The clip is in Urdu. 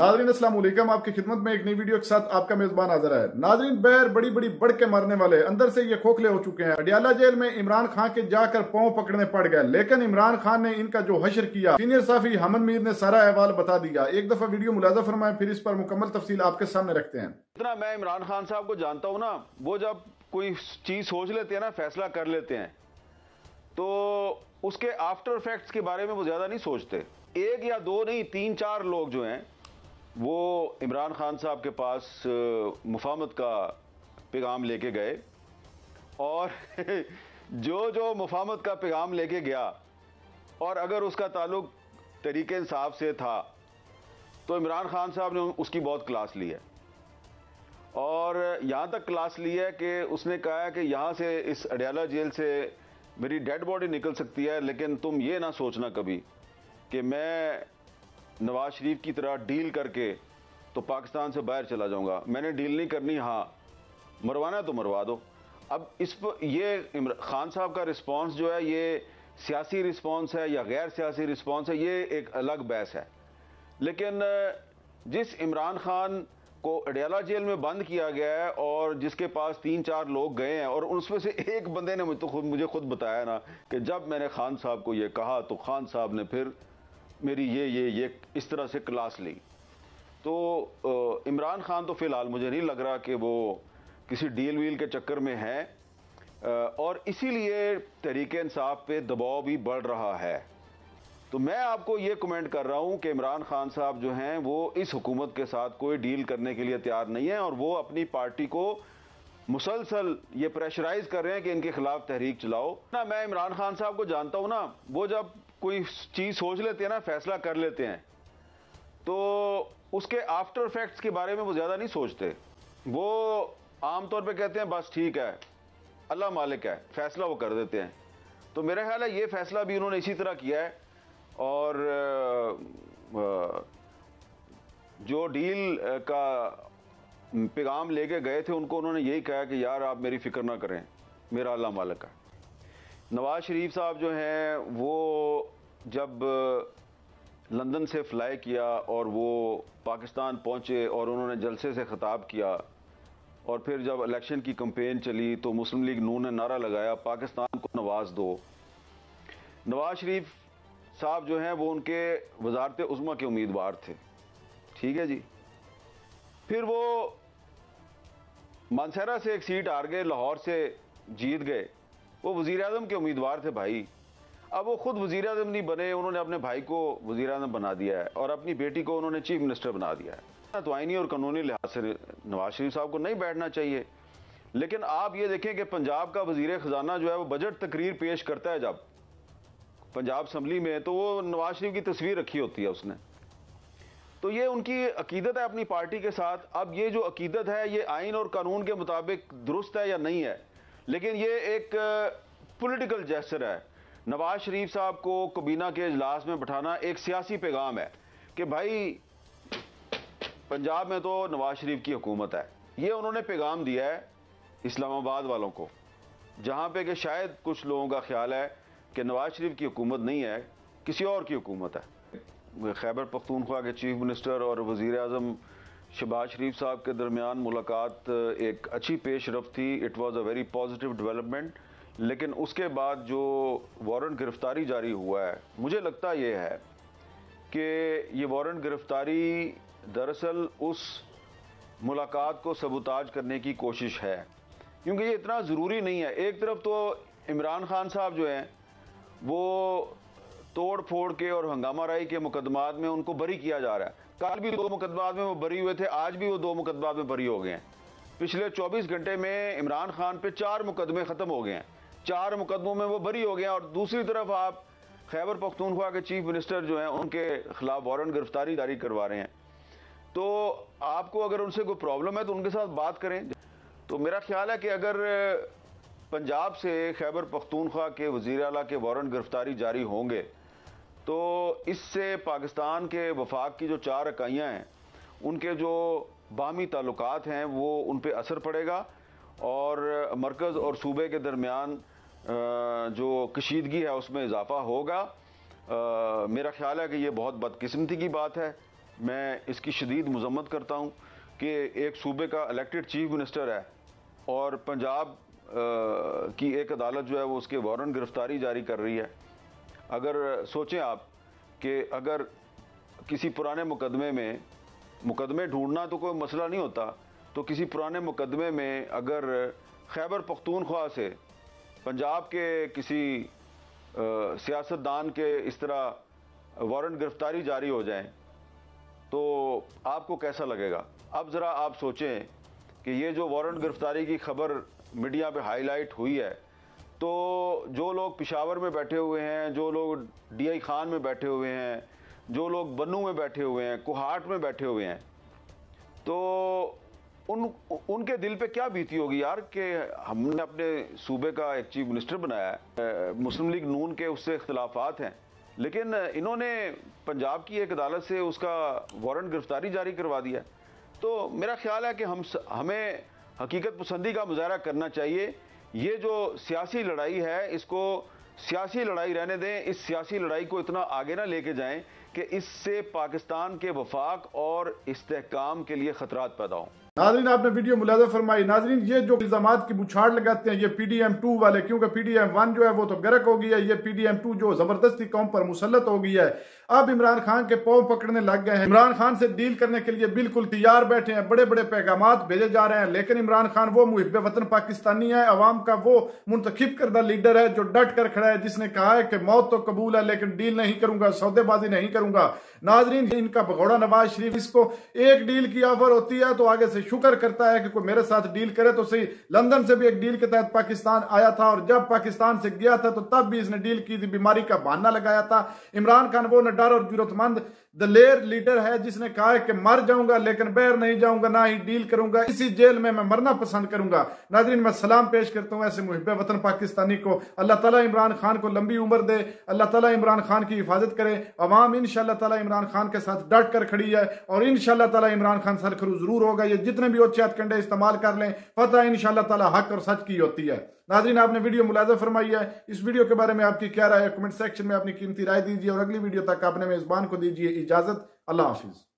ناظرین، السلام علیکم۔ آپ کی خدمت میں ایک نئی ویڈیو کے ساتھ آپ کا میزبان حاضر ہے۔ ناظرین، بیر بڑی بڑی بڑھ کے مرنے والے، اندر سے یہ کھوکھلے ہو چکے ہیں۔ اڈیالہ جیل میں عمران خان کے جا کر پاؤں پکڑنے پڑ گئے، لیکن عمران خان نے ان کا جو حشر کیا، سینئر صافی حمد میر نے سارا احوال بتا دیا۔ ایک دفعہ ویڈیو ملازہ فرمائیں، پھر اس پر مکمل تفصیل آپ کے سامنے رکھتے ہیں۔ اتنا میں عمران خان صاحب کو جانتا ہوں نا، وہ جب کوئی چیز سوچ لیتے ہیں نا، فیصلہ کر لیتے ہیں، تو اس کے آفٹر فیکٹس کے بارے میں وہ زیادہ نہیں سوچتے۔ ایک یا دو نہیں، تین چار لوگ جو ہیں وہ عمران خان صاحب کے پاس مفاہمت کا پیغام لے کے گئے اور جو جو مفاہمت کا پیغام لے کے گیا اور اگر اس کا تعلق طریقے انصاف سے تھا تو عمران خان صاحب نے اس کی بہت کلاس لی ہے اور یہاں تک کلاس لی ہے کہ اس نے کہا ہے کہ یہاں سے اس اڈیالہ جیل سے میری ڈیڈ باڈی نکل سکتی ہے لیکن تم یہ نہ سوچنا کبھی کہ میں نواز شریف کی طرح ڈیل کر کے تو پاکستان سے باہر چلا جاؤں گا۔ میں نے ڈیل نہیں کرنی ہاں مروانا تو مروا دو۔ اب اس پر یہ خان صاحب کا رسپانس جو ہے، یہ سیاسی رسپانس ہے یا غیر سیاسی رسپانس ہے، یہ ایک الگ بحث ہے۔ لیکن، جس عمران خان کو اڈیالہ جیل میں بند کیا گیا ہے اور جس کے پاس تین چار لوگ گئے ہیں اور اس میں سے ایک بندے نے مجھے خود بتایا نا کہ جب میں نے خان صاحب کو یہ کہا تو خان صاحب نے پھر میری یہ یہ یہ اس طرح سے کلاس لی۔ تو عمران خان تو فی الحال مجھے نہیں لگ رہا کہ وہ کسی ڈیل ویل کے چکر میں ہے۔ اور اسی لیے تحریک انصاف پہ دباؤ بھی بڑھ رہا ہے۔ تو میں آپ کو یہ کمنٹ کر رہا ہوں کہ عمران خان صاحب جو ہیں وہ اس حکومت کے ساتھ کوئی ڈیل کرنے کے لیے تیار نہیں ہے اور وہ اپنی پارٹی کو مسلسل یہ پریشرائز کر رہے ہیں کہ ان کے خلاف تحریک چلاؤ۔ نا میں عمران خان صاحب کو جانتا ہوں نا، وہ جب کوئی چیز سوچ لیتے ہیں نا، فیصلہ کر لیتے ہیں، تو اس کے آفٹر فیکٹس کے بارے میں وہ زیادہ نہیں سوچتے۔ وہ عام طور پہ کہتے ہیں، بس ٹھیک ہے، اللہ مالک ہے، فیصلہ وہ کر دیتے ہیں۔ تو میرا خیال ہے یہ فیصلہ بھی انہوں نے اسی طرح کیا ہے۔ اور جو ڈیل کا پیغام لے کے گئے تھے، ان کو انہوں نے یہی کہا کہ یار آپ میری فکر نہ کریں، میرا اللہ مالک ہے۔ نواز شریف صاحب جو ہیں، وہ جب لندن سے فلائی کیا اور وہ پاکستان پہنچے اور انہوں نے جلسے سے خطاب کیا اور پھر جب الیکشن کی کمپین چلی تو مسلم لیگ نون نے نعرہ لگایا، پاکستان کو نواز دو۔ نواز شریف صاحب جو ہیں، وہ ان کے وزارت عظمہ کے امیدوار تھے۔ ٹھیک ہے جی۔ پھر وہ مانسیرا سے ایک سیٹ آر گئے، لاہور سے جیت گئے۔ وہ وزیر اعظم کے امیدوار تھے بھائی۔ اب وہ خود وزیر اعظم نہیں بنے، انہوں نے اپنے بھائی کو وزیر اعظم بنا دیا ہے اور اپنی بیٹی کو انہوں نے چیف منسٹر بنا دیا ہے۔ تو آئینی اور قانونی لحاظ سے نواز شریف صاحب کو نہیں بیٹھنا چاہیے۔ لیکن آپ یہ دیکھیں کہ پنجاب کا وزیر خزانہ جو ہے وہ بجٹ تقریر پیش کرتا ہے جب پنجاب اسمبلی میں، تو وہ نواز شریف کی تصویر رکھی ہوتی ہے اس نے۔ تو یہ ان کی عقیدت ہے اپنی پارٹی کے ساتھ؟ اب یہ جو عقیدت ہے، یہ آئین اور قانون کے مطابق درست ہے یا نہیں ہے؟ لیکن یہ ایک پولیٹیکل جیسر ہے۔ نواز شریف صاحب کو کبینہ کے اجلاس میں بٹھانا ایک سیاسی پیغام ہے کہ بھائی، پنجاب میں تو نواز شریف کی حکومت ہے۔ یہ انہوں نے پیغام دیا ہے اسلام آباد والوں کو، جہاں پہ کہ شاید کچھ لوگوں کا خیال ہے کہ نواز شریف کی حکومت نہیں ہے، کسی اور کی حکومت ہے۔ خیبر پختونخوا کے چیف منسٹر اور وزیر اعظم شباز شریف صاحب کے درمیان ملاقات، ایک اچھی پیش رفت تھی۔ It was a very positive development لیکن اس کے بعد جو وارنٹ گرفتاری جاری ہوا ہے، مجھے لگتا یہ ہے کہ یہ وارنٹ گرفتاری دراصل اس ملاقات کو سبوتاج کرنے کی کوشش ہے۔ کیونکہ یہ اتنا ضروری نہیں ہے۔ ایک طرف تو عمران خان صاحب جو ہیں، وہ توڑ پھوڑ کے اور ہنگامہ رائی کے مقدمات میں ان کو بری کیا جا رہا ہے۔ کل بھی دو مقدمات میں وہ بری ہوئے تھے، آج بھی وہ دو مقدمات میں بری ہو گئے ہیں۔ پچھلے چوبیس گھنٹے میں عمران خان پہ چار مقدمے ختم ہو گئے ہیں۔ چار مقدموں میں وہ بری ہو گئے ہیں۔ اور دوسری طرف آپ خیبر پختونخوا کے چیف منسٹر جو ہیں، ان کے خلاف وارنٹ گرفتاری جاری کروا رہے ہیں۔ تو آپ کو اگر ان سے کوئی پرابلم ہے تو ان کے ساتھ بات کریں۔ تو میرا خیال ہے کہ اگر پنجاب سے خیبر پختونخوا کے وزیر اعلیٰ کے وارنٹ گرفتاری جاری ہوں گے تو اس سے پاکستان کے وفاق کی جو چار اکائیاں ہیں، ان کے جو باہمی تعلقات ہیں، وہ ان پہ اثر پڑے گا اور مرکز اور صوبے کے درمیان جو کشیدگی ہے، اس میں اضافہ ہوگا۔ میرا خیال ہے کہ یہ بہت بدقسمتی کی بات ہے۔ میں اس کی شدید مذمت کرتا ہوں کہ ایک صوبے کا الیکٹڈ چیف منسٹر ہے اور پنجاب کی ایک عدالت جو ہے، وہ اس کے وارنٹ گرفتاری جاری کر رہی ہے۔ اگر سوچیں آپ کہ اگر کسی پرانے مقدمے میں مقدمے ڈھونڈنا تو کوئی مسئلہ نہیں ہوتا، تو کسی پرانے مقدمے میں اگر خیبر پختونخوا سے پنجاب کے کسی سیاستدان کے اس طرح وارنٹ گرفتاری جاری ہو جائیں، تو آپ کو کیسا لگے گا؟ اب ذرا آپ سوچیں کہ یہ جو وارنٹ گرفتاری کی خبر میڈیا پہ ہائی لائٹ ہوئی ہے تو جو لوگ پشاور میں بیٹھے ہوئے ہیں، جو لوگ ڈی آئی خان میں بیٹھے ہوئے ہیں، جو لوگ بنو میں بیٹھے ہوئے ہیں، کوہاٹ میں بیٹھے ہوئے ہیں، تو ان ان کے دل پہ کیا بیتی ہوگی یار کہ ہم نے اپنے صوبے کا ایک چیف منسٹر بنایا ہے۔ مسلم لیگ نون کے اس سے اختلافات ہیں، لیکن انہوں نے پنجاب کی ایک عدالت سے اس کا وارنٹ گرفتاری جاری کروا دیا۔ تو میرا خیال ہے کہ ہم ہمیں حقیقت پسندی کا مظاہرہ کرنا چاہیے۔ یہ جو سیاسی لڑائی ہے، اس کو سیاسی لڑائی رہنے دیں، اس سیاسی لڑائی کو اتنا آگے نہ لے کے جائیں کہ اس سے پاکستان کے وفاق اور استحکام کے لیے خطرات پیدا ہوں۔ ناظرین، آپ نے ویڈیو ملاحظہ فرمائی۔ ناظرین، یہ جو الزامات کی بچھاڑ لگاتے ہیں، یہ پی ڈی ایم ٹو والے، کیونکہ پی ڈی ایم ون جو ہے وہ تو گرک ہو گیا ہے، یہ پی ڈی ایم ٹو جو زبردستی قوم پر مسلط ہو گیا ہے۔ اب عمران خان کے پاؤں پکڑنے لگ گئے ہیں۔ عمران خان سے ڈیل کرنے کے لیے بالکل تیار بیٹھے ہیں۔ بڑے بڑے پیغامات بھیجے جا رہے ہیں۔ لیکن عمران خان وہ محب وطن پاکستانی ہے، عوام کا وہ منتخب کردہ لیڈر ہے جو ڈٹ کر کھڑا ہے، جس نے کہا ہے کہ موت تو قبول ہے، لیکن ڈیل نہیں کروں گا سودے بازی نہیں کروں گا ناظرین، ان کا بغوڑا نواز شریف، اس کو ایک ڈیل کی آفر ہوتی ہے تو آگے سے شکر کرتا ہے کہ کوئی میرے ساتھ ڈیل کرے تو صحیح، لندن سے بھی ایک ڈیل کے تحت پاکستان آیا تھا اور جب پاکستان سے گیا تھا تو تب بھی اس نے ڈیل کی تھی، بیماری کا بہانہ لگایا تھا۔ عمران خان وہ نہ اور جرت مند دلیر لیڈر ہے جس نے کہا ہے کہ مر جاؤں گا لیکن بیر نہیں جاؤں گا، نہ ہی ڈیل کروں گا، اسی جیل میں میں مرنا پسند کروں گا۔ ناظرین، میں سلام پیش کرتا ہوں ایسے محب وطن پاکستانی کو۔ اللہ تعالیٰ عمران خان کو لمبی عمر دے، اللہ تعالیٰ عمران خان کی حفاظت کرے۔ عوام انشاءاللہ تعالیٰ عمران خان کے ساتھ ڈٹ کر کھڑی ہے اور انشاءاللہ تعالیٰ عمران خان سرخرو ضرور ہوگا۔ یہ جتنے بھی اچھے کنڈے استعمال کر لیں، پتہ انشاءاللہ تعالیٰ حق اور سچ کی ہوتی ہے۔ ناظرین، آپ نے ویڈیو ملاحظہ فرمائی ہے۔ اس ویڈیو کے بارے میں آپ کی کیا رائے ہے؟ کمنٹ سیکشن میں اپنی قیمتی رائے دیجیے اور اگلی ویڈیو تک آپ نے میزبان کو دیجیے اجازت۔ اللہ حافظ۔